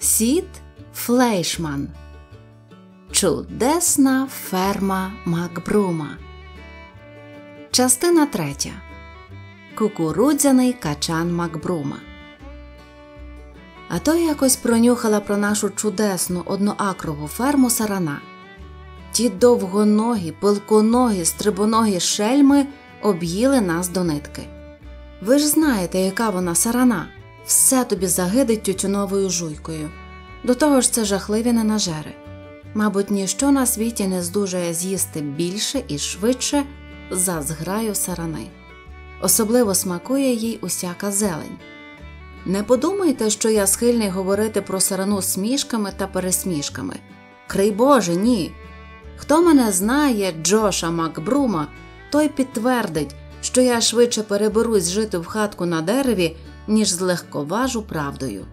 Сід Флейшман. Чудесна ферма Макбрума. Частина третя. Кукурудзяний качан Макбрума. А то якось пронюхала про нашу чудесну одноакрову ферму сарана. Ті довгоногі, пилконогі, стрибоногі шельми об'їли нас до нитки. Ви ж знаєте, яка вона сарана, все тобі загидить тютюновою жуйкою. До того ж, це жахливі ненажери. Мабуть, ніщо на світі не здужує з'їсти більше і швидше за зграю сарани. Особливо смакує їй усяка зелень. Не подумайте, що я схильний говорити про сарану смішками та пересмішками. Крий Боже, ні. Хто мене знає, Джоша Макбрума, той підтвердить, що я швидше переберусь жити в хатку на дереві, ніж злегковажу правдою.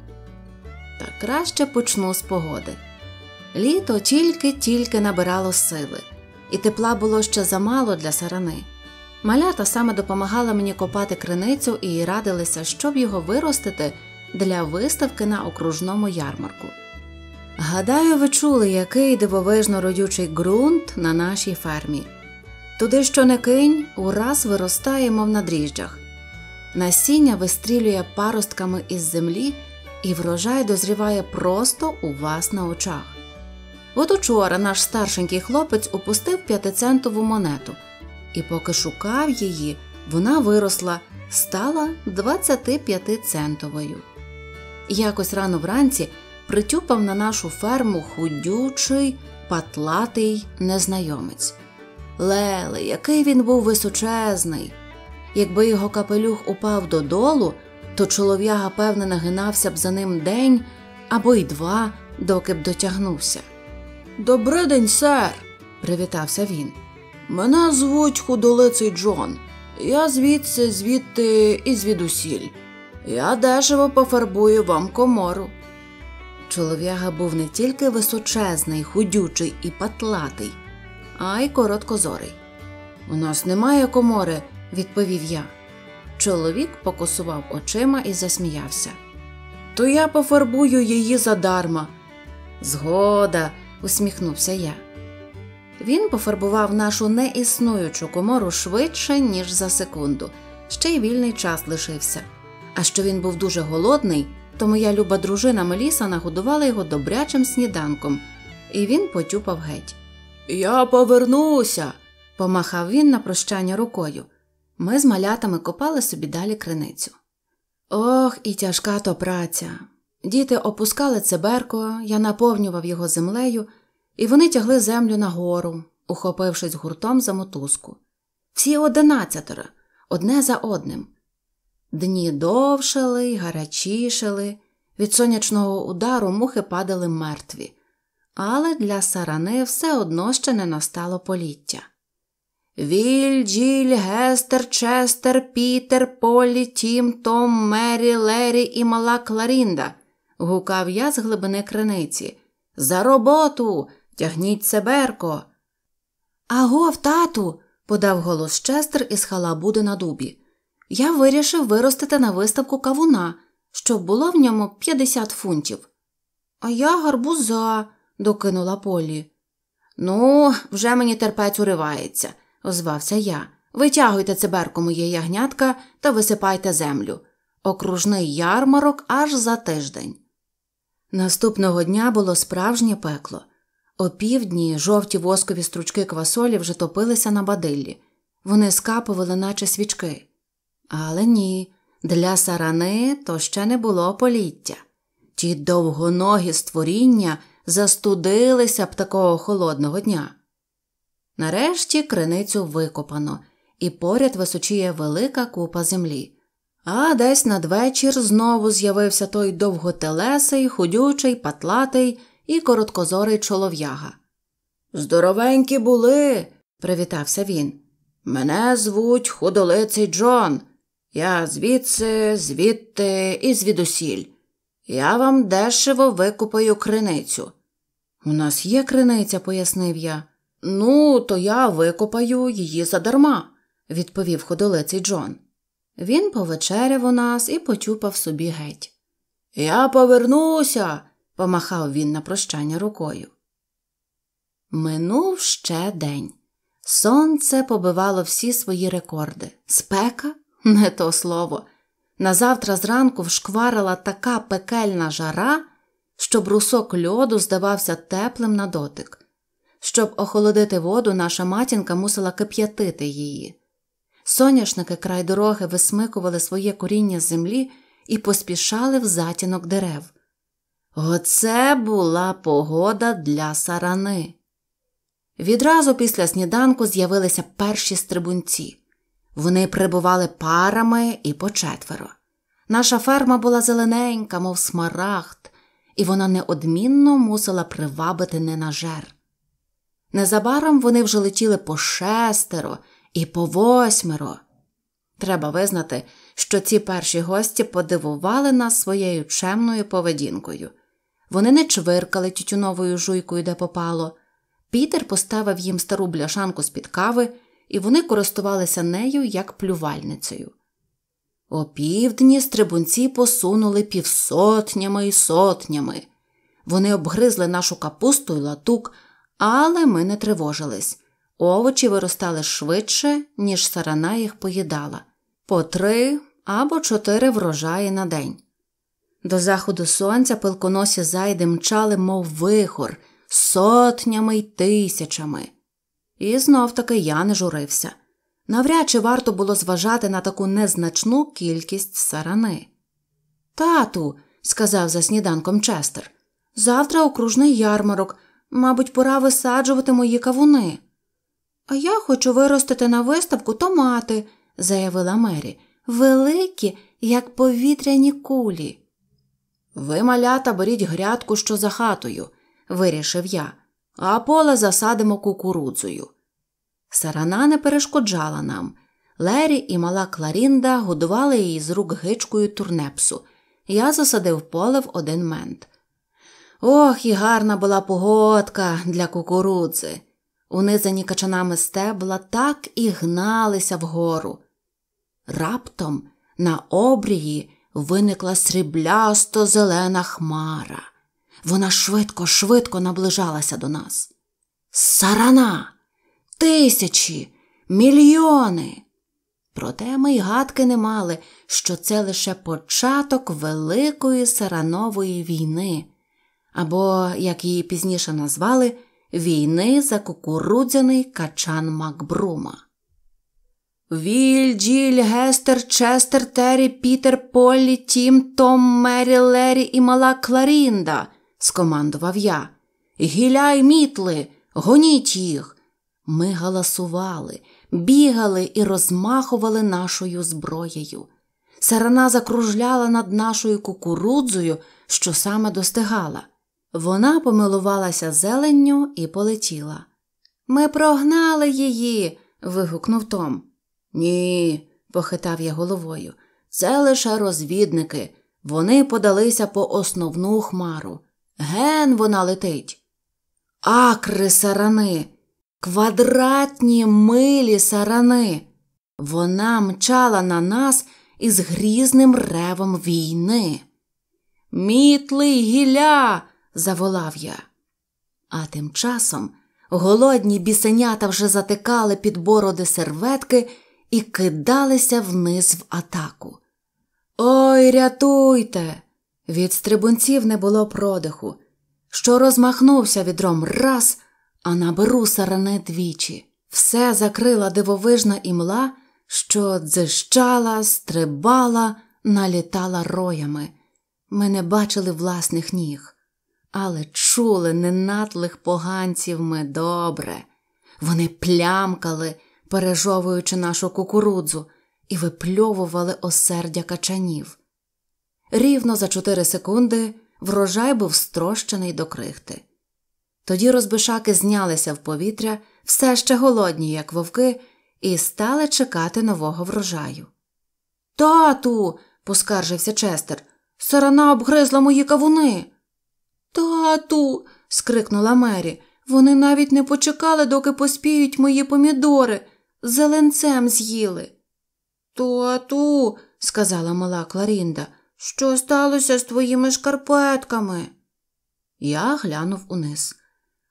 Та краще почну з погоди. Літо тільки-тільки набирало сили, і тепла було ще замало для сарани. Малята саме допомагала мені копати криницю і радилися, щоб його виростити для виставки на окружному ярмарку. Гадаю, ви чули, який дивовижно родючий ґрунт на нашій фермі. Туди, що не кинь, ураз виростає, мов на дріжджах. Насіння вистрілює паростками із землі, і врожай дозріває просто у вас на очах. От учора наш старшенький хлопець упустив п'ятицентову монету, і поки шукав її, вона виросла, стала 25-центовою. Якось рано вранці притюпав на нашу ферму худючий, патлатий незнайомець. Леле, який він був височезний. Якби його капелюх упав додолу, то чолов'яга, певне, нагинався б за ним день або й два, доки б дотягнувся. «Добрий день, сер!» – привітався він. Мене звуть худолиций Джон. Я звідси, звідти і звідусіль. Я дешево пофарбую вам комору. Чолов'яга був не тільки височезний, худючий і патлатий, а й короткозорий. У нас немає комори, відповів я. Чоловік покосував очима і засміявся. То я пофарбую її задарма. Згода, усміхнувся я. Він пофарбував нашу неіснуючу комору швидше, ніж за секунду, ще й вільний час лишився. А що він був дуже голодний, то моя люба дружина Меліса нагодувала його добрячим сніданком, і він потюпав геть. Я повернуся, помахав він на прощання рукою. Ми з малятами копали собі далі криницю. Ох, і тяжка то праця. Діти опускали циберко, я наповнював його землею, і вони тягли землю нагору, ухопившись гуртом за мотузку. Всі одинадцятеро, одне за одним. Дні довшали й гарячішали, від сонячного удару мухи падали мертві, але для сарани все одно ще не настало поліття. Віль, Джіль, Гестер, Честер, Пітер, Полі, Тім, Том, Мері, Лері і мала Кларінда. гукав я з глибини криниці. За роботу. Тягніть себерко. Агов, тату, подав голос Честер із халабуди на дубі. Я вирішив виростити на виставку кавуна, щоб було в ньому 50 фунтів. А я гарбуза, докинула Полі. Ну, вже мені терпець уривається, озвався я. Витягуйте циберко моє ягнятка та висипайте землю. Окружний ярмарок аж за тиждень. Наступного дня було справжнє пекло. О півдні жовті воскові стручки квасолі вже топилися на бадиллі. Вони скапували, наче свічки. Але ні, для сарани то ще не було поліття. Ті довгоногі створіння застудилися б такого холодного дня. Нарешті криницю викопано, і поряд височіє велика купа землі. А десь надвечір знову з'явився той довготелесий, худючий, патлатий і короткозорий чолов'яга. Здоровенькі були, привітався він. Мене звуть худолиций Джон. Я звідси, звідти і звідусіль. Я вам дешево викупаю криницю. У нас є криниця, пояснив я. Ну, то я викопаю її задарма, відповів ходолиций Джон. Він повечеряв у нас і потюпав собі геть. Я повернуся, помахав він на прощання рукою. Минув ще день. Сонце побивало всі свої рекорди. Спека не то слово. Назавтра зранку вшкварила така пекельна жара, що брусок льоду здавався теплим на дотик. Щоб охолодити воду, наша матінка мусила кип'ятити її. Соняшники край дороги висмикували своє коріння з землі і поспішали в затінок дерев. Оце була погода для сарани. Відразу після сніданку з'явилися перші стрибунці. Вони прибували парами і по четверо. Наша ферма була зелененька, мов смарагд, і вона неодмінно мусила привабити ненажер. Незабаром вони вже летіли по шестеро і по восьмеро. Треба визнати, що ці перші гості подивували нас своєю чемною поведінкою. Вони не чвиркали тютюновою жуйкою, де попало. Пітер поставив їм стару бляшанку з під кави, і вони користувалися нею як плювальницею. О півдні стрибунці посунули півсотнями і сотнями. Вони обгризли нашу капусту й латук, але ми не тривожились. Овочі виростали швидше, ніж сарана їх поїдала по три або чотири врожаї на день. До заходу сонця пилконосі зайди мчали, мов вихор, сотнями й тисячами. І знов таки я не журився. Навряд чи варто було зважати на таку незначну кількість сарани. Тату, сказав за сніданком Честер, завтра окружний ярмарок, мабуть, пора висаджувати мої кавуни. А я хочу виростити на виставку томати, заявила Мері, великі, як повітряні кулі. Ви, малята, беріть грядку, що за хатою, вирішив я, а поле засадимо кукурудзою. Сарана не перешкоджала нам. Лері і мала Кларінда годували її з рук гичкою турнепсу. Я засадив поле в один мент. Ох, і гарна була погодка для кукурудзи. Унизані качанами стебла так і гналися вгору. Раптом на обрії виникла сріблясто зелена хмара. Вона швидко, швидко наближалася до нас. Сарана, тисячі, мільйони. Проте ми й гадки не мали, що це лише початок великої саранової війни, або, як її пізніше назвали, війни за кукурудзяний качан Макбрума. Віль, Джіль, Гестер, Честер, Террі, Пітер, Поллі, Тім, Том, Мері, Лері і мала Кларінда, скомандував я. Гіляй мітли, гоніть їх. Ми галасували, бігали і розмахували нашою зброєю. Сарана закружляла над нашою кукурудзою, що саме достигала. Вона помилувалася зеленню і полетіла. Ми прогнали її. вигукнув Том. Ні, похитав я головою. Це лише розвідники. Вони подалися по основну хмару. Ген вона летить. Акри сарани, квадратні милі сарани. Вона мчала на нас із грізним ревом війни. Мітлий гілля. Заволав я. А тим часом голодні бісенята вже затикали під бороди серветки і кидалися вниз в атаку. Ой, рятуйте! Від стрибунців не було продиху, що розмахнувся відром раз, а наберу саране двічі. Все закрила дивовижна імла, що дзищала, стрибала, налітала роями. Ми не бачили власних ніг, але чули ненатлих поганців ми добре. Вони плямкали, пережовуючи нашу кукурудзу, і випльовували осердя качанів. Рівно за чотири секунди врожай був строщений до крихти. Тоді розбишаки знялися в повітря, все ще голодні, як вовки, і стали чекати нового врожаю. Тату, поскаржився Честер, сарана обгризла мої кавуни. Тату. скрикнула Мері. Вони навіть не почекали, доки поспіють мої помідори зеленцем з'їли. Тату, сказала мала Кларінда, що сталося з твоїми шкарпетками? Я глянув униз.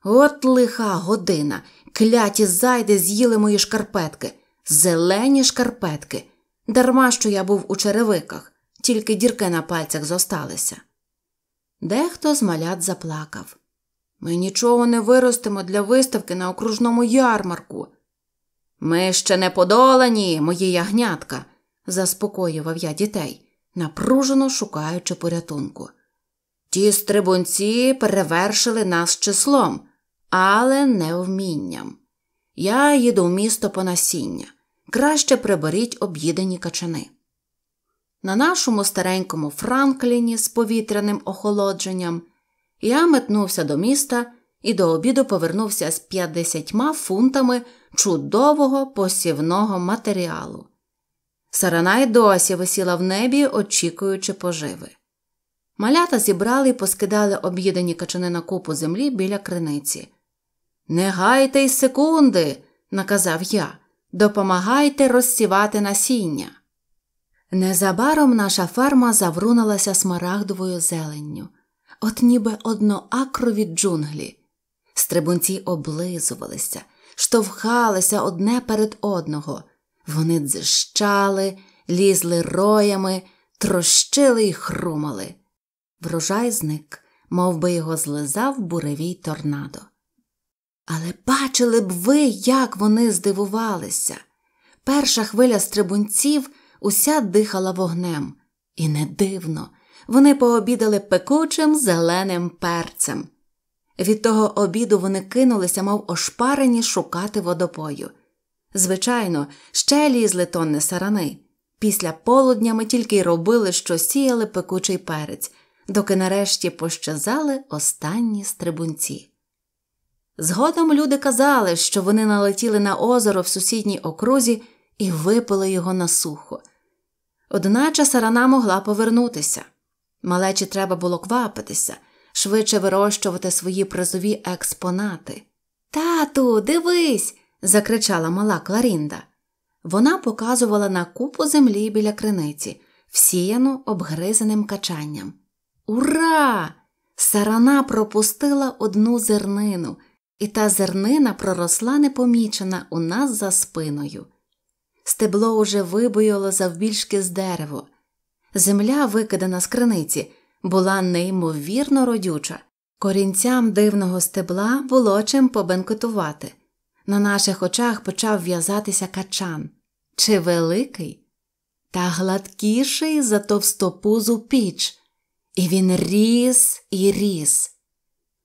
От лиха година. Кляті зайди з'їли мої шкарпетки, зелені шкарпетки. Дарма що я був у черевиках, тільки дірки на пальцях зосталися. Дехто з малят заплакав. Ми нічого не виростемо для виставки на окружному ярмарку. Ми ще не подолані, мої ягнятка, заспокоював я дітей, напружено шукаючи порятунку. Ті стрибунці перевершили нас числом, але не вмінням. Я їду в місто по насіння. Краще приберіть об'їдені качани. На нашому старенькому Франкліні з повітряним охолодженням я метнувся до міста і до обіду повернувся з 50 фунтами чудового посівного матеріалу. Сарана й досі висіла в небі, очікуючи поживи. Малята зібрали і поскидали об'їдені качани на купу землі біля криниці. Не гайте й секунди, наказав я, допомагайте розсівати насіння. Незабаром наша ферма завруналася смарагдовою зеленню, от ніби одноакрові джунглі. Стрибунці облизувалися, штовхалися одне перед одного. Вони дзищали, лізли роями, трощили й хрумали. Врожай зник, мов би його злизав буревій торнадо. Але бачили б ви, як вони здивувалися. Перша хвиля стрибунців уся дихала вогнем, і не дивно, вони пообідали пекучим зеленим перцем. Від того обіду вони кинулися, мов ошпарені, шукати водопою. Звичайно, ще лізли тонни сарани. Після полудня ми тільки й робили, що сіяли пекучий перець, доки нарешті пощазали останні стрибунці. Згодом люди казали, що вони налетіли на озеро в сусідній окрузі і випили його на сухо. Одначе сарана могла повернутися. Малечі треба було квапитися, швидше вирощувати свої призові експонати. Тату, дивись. закричала мала Кларінда. Вона показувала на купу землі біля криниці, всіяну обгризаним качанням. Ура! Сарана пропустила одну зернину, і та зернина проросла непомічена у нас за спиною. Стебло уже вибояло завбільшки з дерево. Земля, викидана з криниці, була неймовірно родюча. Корінцям дивного стебла було чим побенкотувати. На наших очах почав в'язатися качан. Чи великий? Та гладкіший за товстопузу піч. І він ріс і ріс.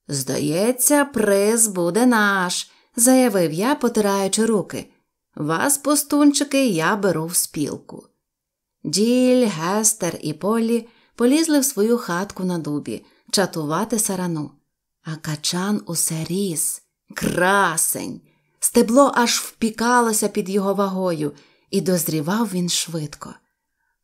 Здається, приз буде наш, заявив я, потираючи руки. Вас, пустунчики, я беру в спілку. Діль, Гестер і Полі полізли в свою хатку на дубі чатувати сарану. А качан усе ріс, красень. Стебло аж впікалося під його вагою, і дозрівав він швидко.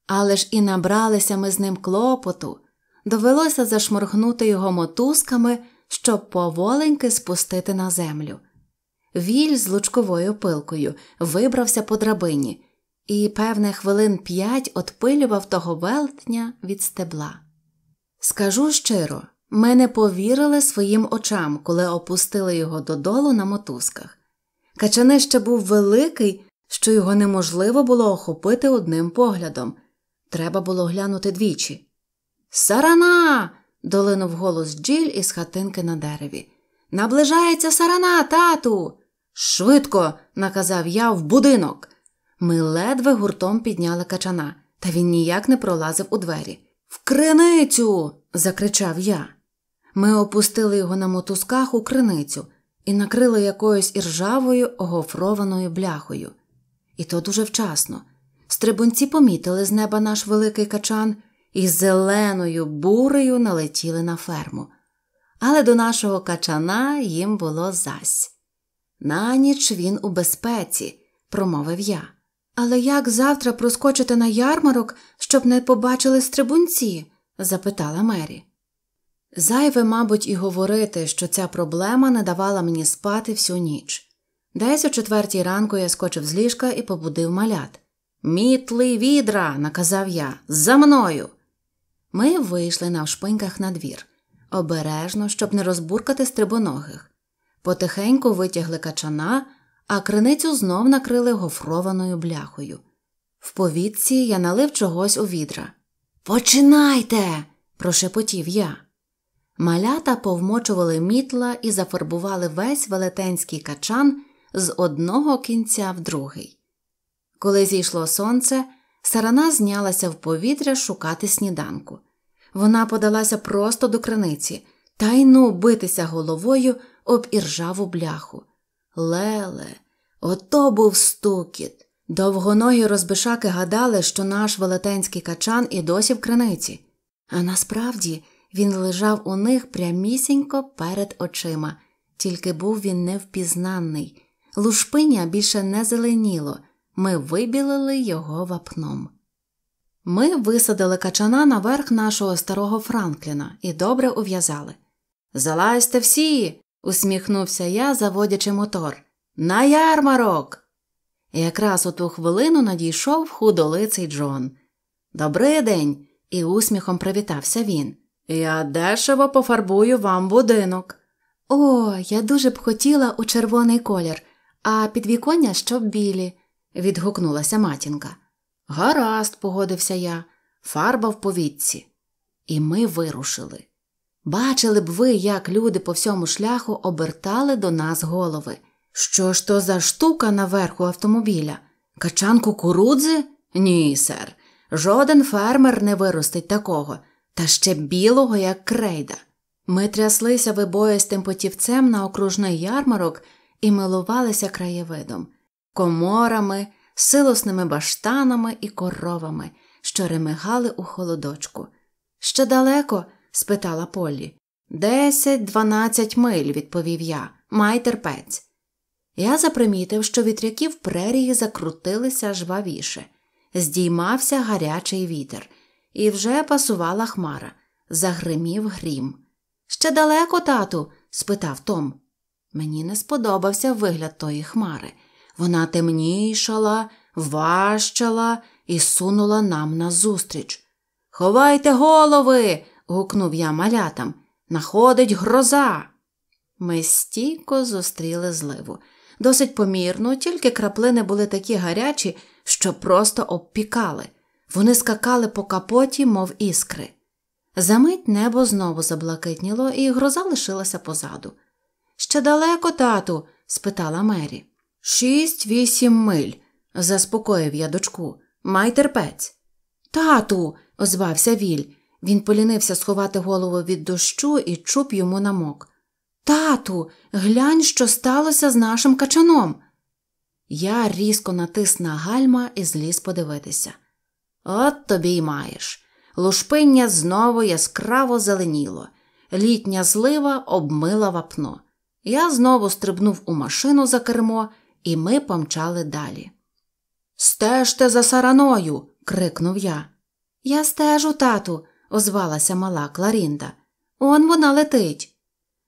Але ж і набралися ми з ним клопоту, довелося зашморгнути його мотузками, щоб поволеньки спустити на землю. Віль з лучковою пилкою вибрався по драбині і, певне, хвилин п'ять отпилював того велтня від стебла. Скажу щиро, ми не повірили своїм очам, коли опустили його додолу на мотузках. Качани ще був великий, що його неможливо було охопити одним поглядом. Треба було глянути двічі. Сарана. долинув голос Джіль із хатинки на дереві. Наближається сарана, тату. Швидко, наказав я в будинок. Ми ледве гуртом підняли качана, та він ніяк не пролазив у двері. В криницю. закричав я. Ми опустили його на мотузках у криницю і накрили якоюсь іржавою гофрованою бляхою. І то дуже вчасно. Стрибунці помітили з неба наш великий качан і зеленою бурею налетіли на ферму. Але до нашого качана їм було зась. На ніч він у безпеці, промовив я. Але як завтра проскочити на ярмарок, щоб не побачили стрибунці? запитала Мері. Зайве, мабуть, і говорити, що ця проблема не давала мені спати всю ніч. Десь о четвертій ранку я скочив з ліжка і побудив малят. Мітли відра, наказав я, за мною. Ми вийшли на вшпиньках на двір. обережно, щоб не розбуркати стрибоногих. Потихеньку витягли качана, а криницю знов накрили гофрованою бляхою. В повітці я налив чогось у відра. Починайте. прошепотів я. Малята повмочували мітла і зафарбували весь велетенський качан з одного кінця в другий. Коли зійшло сонце, сарана знялася в повітря шукати сніданку. Вона подалася просто до криниці та й ну битися головою об іржаву бляху. Леле, ото був стукіт. Довгоногі розбишаки гадали, що наш велетенський качан і досі в криниці, а насправді він лежав у них прямісінько перед очима, тільки був він невпізнанний. Лушпиня більше не зеленіло, ми вибілили його вапном. Ми висадили качана наверх нашого старого Франкліна і добре ув'язали. Залазьте всі, усміхнувся я, заводячи мотор. На ярмарок. Якраз у ту хвилину надійшов худолиций Джон. «Добрий день!» і усміхом привітався він. Я дешево пофарбую вам будинок. О, я дуже б хотіла у червоний колір, а підвіконня щоб білі, відгукнулася матінка. Гаразд, погодився я, фарба в повітці. І ми вирушили. Бачили б ви, як люди по всьому шляху обертали до нас голови. Що ж то за штука наверху автомобіля? Качан кукурудзи? Ні, сер. Жоден фермер не виростить такого, та ще білого, як крейда. Ми тряслися вибоїстим потівцем на окружний ярмарок і милувалися краєвидом, коморами, силосними баштанами і коровами, що ремигали у холодочку. Ще далеко? Спитала Поллі. Десять, дванадцять миль, відповів я. Май терпець. Я запримітив, що вітряки в прерії закрутилися жвавіше, здіймався гарячий вітер, і вже пасувала хмара, загримів грім. Ще далеко, тату? спитав Том. Мені не сподобався вигляд тої хмари. Вона темнішала, важчала і сунула нам назустріч. Ховайте голови. Гукнув я малятам. Находить гроза. Ми стійко зустріли зливу. Досить помірно, тільки краплини були такі гарячі, що просто обпікали. Вони скакали по капоті, мов іскри. Замить небо знову заблакитніло, і гроза лишилася позаду. Ще далеко, тату? спитала Мері. Шість вісім миль, заспокоїв я дочку. Май терпець. Тату, озвався Віль. Він полінився сховати голову від дощу і чуб йому намок. Тату, глянь, що сталося з нашим качаном. Я різко натис на гальма і зліз подивитися. От тобі й маєш. Лушпиння знову яскраво зеленіло, літня злива обмила вапно. Я знову стрибнув у машину за кермо, і ми помчали далі. Стежте за сараною. крикнув я. Я стежу, тату, озвалася мала Кларінда. Он вона летить.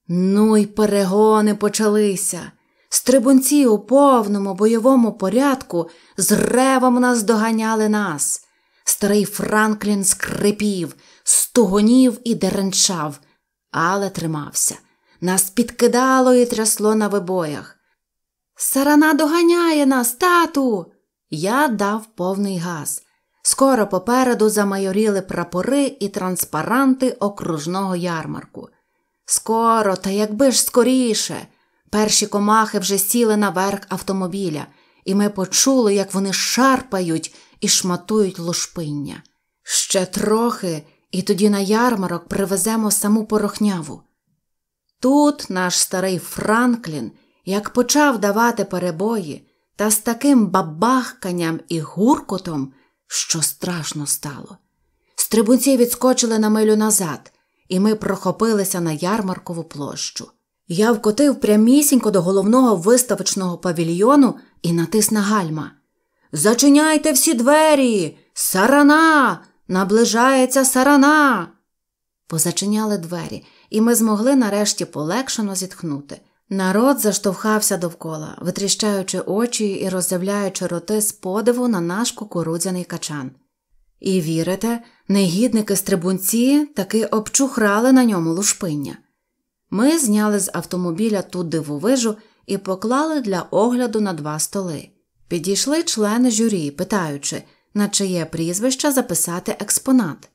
Ну й перегони почалися. Стрибунці у повному бойовому порядку з ревом наздоганяли нас. Старий Франклін скрипів, стугонів і деренчав, але тримався. Нас підкидало і трясло на вибоях. Сарана доганяє нас, тату. Я дав повний газ. Скоро попереду замайоріли прапори і транспаранти окружного ярмарку. Скоро, та якби ж скоріше. Перші комахи вже сіли наверх автомобіля, і ми почули, як вони шарпають і шматують лушпиння. Ще трохи, і тоді на ярмарок привеземо саму порохняву. Тут наш старий Франклін, як почав давати перебої, та з таким бабахканням і гуркотом, що страшно стало. Стрибунці відскочили на милю назад, і ми прохопилися на ярмаркову площу. Я вкотив прямісінько до головного виставочного павільйону і натис на гальма. Зачиняйте всі двері! Сарана! Наближається сарана! Позачиняли двері, і ми змогли нарешті полегшено зітхнути. Народ заштовхався довкола, витріщаючи очі і роззявляючи роти з подиву на наш кукурудзяний качан. І вірите, негідники стрибунці таки обчухрали на ньому лушпиння. Ми зняли з автомобіля ту дивовижу і поклали для огляду на два столи. Підійшли члени журі, питаючи, на чиє прізвище записати експонат.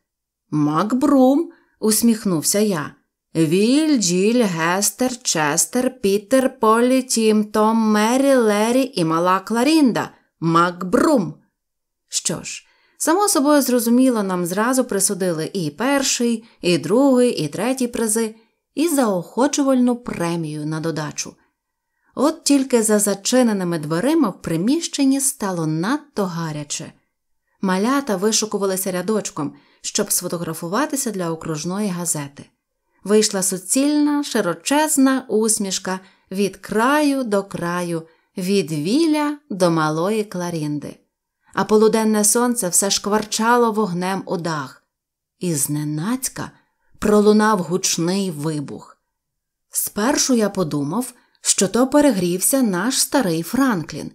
Макбрум, усміхнувся я. Віль, Джіль, Гестер, Честер, Пітер, Полі, Тім, Том, Мері, Лері і мала Кларінда. Макбрум. Що ж, само собою зрозуміло, нам зразу присудили і перший, і другий, і третій призи, і заохочувальну премію на додачу. От тільки за зачиненими дверима в приміщенні стало надто гаряче. Малята вишукувалися рядочком, щоб сфотографуватися для окружної газети. Вийшла суцільна, широчезна усмішка від краю до краю, від віля до малої кларінди, а полуденне сонце все шкварчало вогнем у дах, і зненацька пролунав гучний вибух. Спершу я подумав, що то перегрівся наш старий Франклін,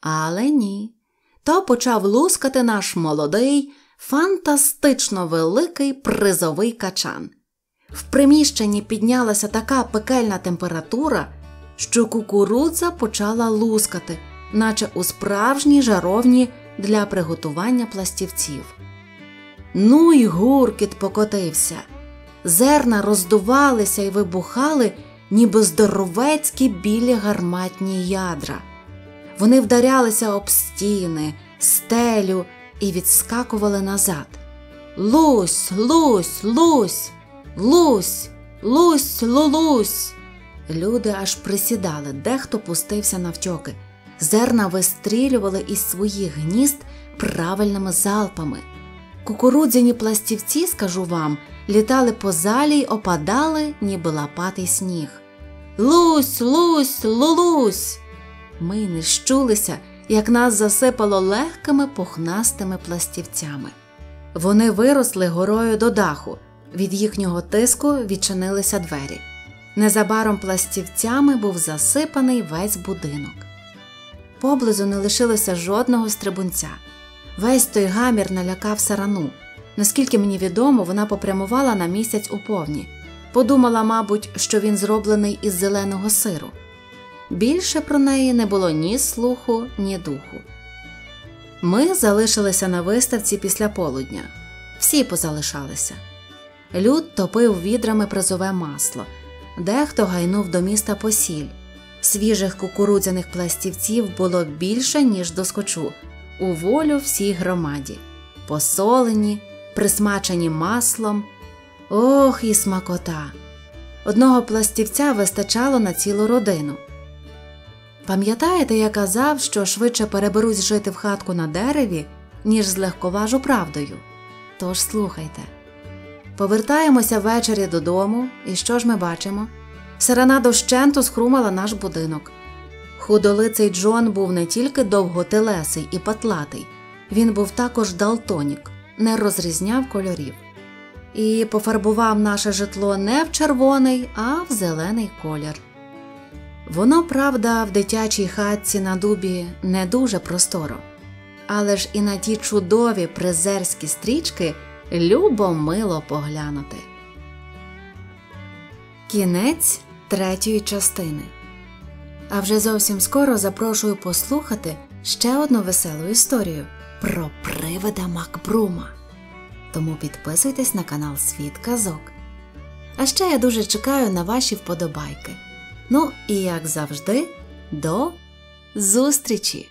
але ні. То почав лускати наш молодий, фантастично великий призовий качан. В приміщенні піднялася така пекельна температура, що кукурудза почала лускати, наче у справжній жаровні для приготування пластівців. Ну й гуркіт покотився. Зерна роздувалися і вибухали, ніби здоровецькі білі гарматні ядра. Вони вдарялися об стіни, стелю і відскакували назад. Лусь, лусь, лусь, лусь, лусь, лулусь. Люди аж присідали, дехто пустився навтьоки. Зерна вистрілювали із своїх гнізд правильними залпами. Кукурудзяні пластівці, скажу вам, літали по залі й опадали, ніби лопатий сніг. Лусь, лусь, лулусь. Ми не щулися, як нас засипало легкими пухнастими пластівцями. Вони виросли горою до даху, від їхнього тиску відчинилися двері. Незабаром пластівцями був засипаний весь будинок. Поблизу не лишилося жодного стрибунця. Весь той гамір налякав сарану. Наскільки мені відомо, вона попрямувала на місяць у повні. Подумала, мабуть, що він зроблений із зеленого сиру. Більше про неї не було ні слуху, ні духу. Ми залишилися на виставці після полудня. Всі позалишалися. Люд топив відрами призове масло, дехто гайнув до міста посіль. Свіжих кукурудзяних пластівців було більше, ніж доскочу, у волю всій громаді, посолені, присмачені маслом. Ох, і смакота! Одного пластівця вистачало на цілу родину. Пам'ятаєте, я казав, що швидше переберусь жити в хатку на дереві, ніж з легковажу правдою? Тож слухайте. Повертаємося ввечері додому, і що ж ми бачимо? Сирена дощенту схрумала наш будинок. Худолиций Джон був не тільки довготелесий і патлатий, він був також далтонік, не розрізняв кольорів. І пофарбував наше житло не в червоний, а в зелений колір. Воно, правда, в дитячій хатці на дубі не дуже просторо, але ж і на ті чудові призерські стрічки любо мило поглянути. Кінець третьої частини. А вже зовсім скоро запрошую послухати ще одну веселу історію про привида Макбрума. Тому підписуйтесь на канал Світ Казок. А ще я дуже чекаю на ваші вподобайки. Ну і як завжди, до зустрічі!